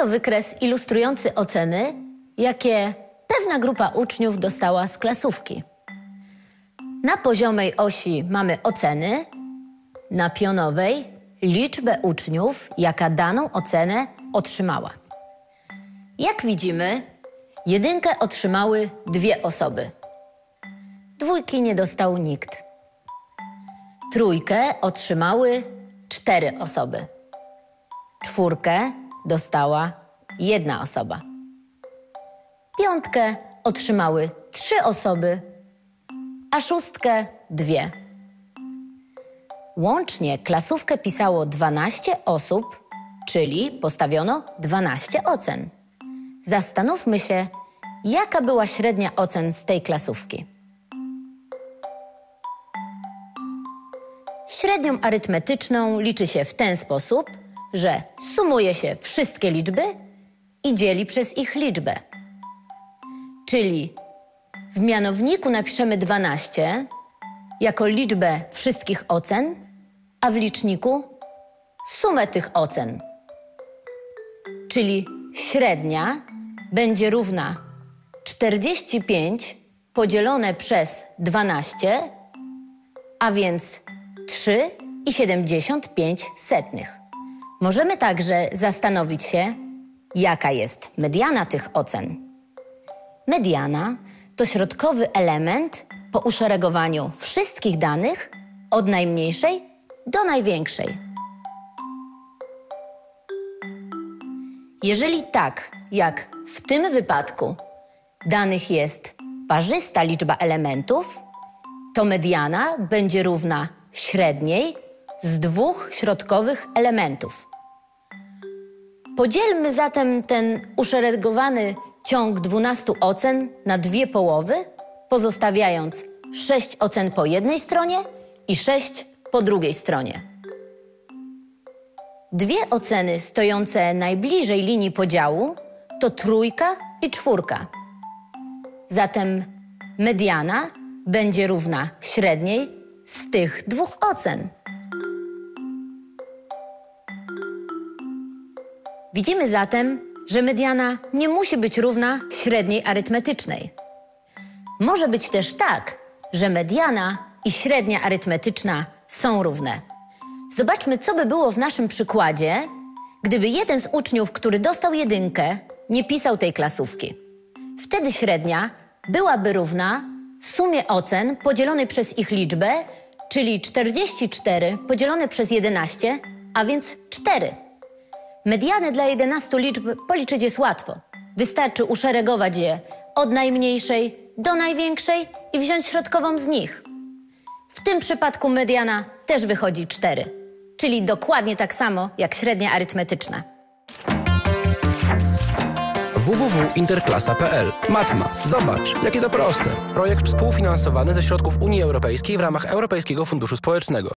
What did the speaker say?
Oto wykres ilustrujący oceny, jakie pewna grupa uczniów dostała z klasówki. Na poziomej osi mamy oceny, na pionowej liczbę uczniów, jaka daną ocenę otrzymała. Jak widzimy, jedynkę otrzymały dwie osoby. Dwójki nie dostał nikt. Trójkę otrzymały cztery osoby. Czwórkę dostała jedna osoba. Piątkę otrzymały trzy osoby, a szóstkę dwie. Łącznie klasówkę pisało 12 osób, czyli postawiono 12 ocen. Zastanówmy się, jaka była średnia ocen z tej klasówki. Średnią arytmetyczną liczy się w ten sposób, że sumuje się wszystkie liczby i dzieli przez ich liczbę. Czyli w mianowniku napiszemy 12 jako liczbę wszystkich ocen, a w liczniku sumę tych ocen. Czyli średnia będzie równa 45 podzielone przez 12, a więc 3,75 setnych. Możemy także zastanowić się, jaka jest mediana tych ocen. Mediana to środkowy element po uszeregowaniu wszystkich danych od najmniejszej do największej. Jeżeli tak, jak w tym wypadku, danych jest parzysta liczba elementów, to mediana będzie równa średniej z dwóch środkowych elementów. Podzielmy zatem ten uszeregowany ciąg 12 ocen na dwie połowy, pozostawiając 6 ocen po jednej stronie i 6 po drugiej stronie. Dwie oceny stojące najbliżej linii podziału to trójka i czwórka. Zatem mediana będzie równa średniej z tych dwóch ocen. Widzimy zatem, że mediana nie musi być równa średniej arytmetycznej. Może być też tak, że mediana i średnia arytmetyczna są równe. Zobaczmy, co by było w naszym przykładzie, gdyby jeden z uczniów, który dostał jedynkę, nie pisał tej klasówki. Wtedy średnia byłaby równa sumie ocen podzielonej przez ich liczbę, czyli 44 podzielone przez 11, a więc 4. Mediany dla 11 liczb policzyć jest łatwo. Wystarczy uszeregować je od najmniejszej do największej i wziąć środkową z nich. W tym przypadku mediana też wychodzi 4, czyli dokładnie tak samo jak średnia arytmetyczna. www.interklasa.pl Matma. Zobacz, jakie to proste. Projekt współfinansowany ze środków Unii Europejskiej w ramach Europejskiego Funduszu Społecznego.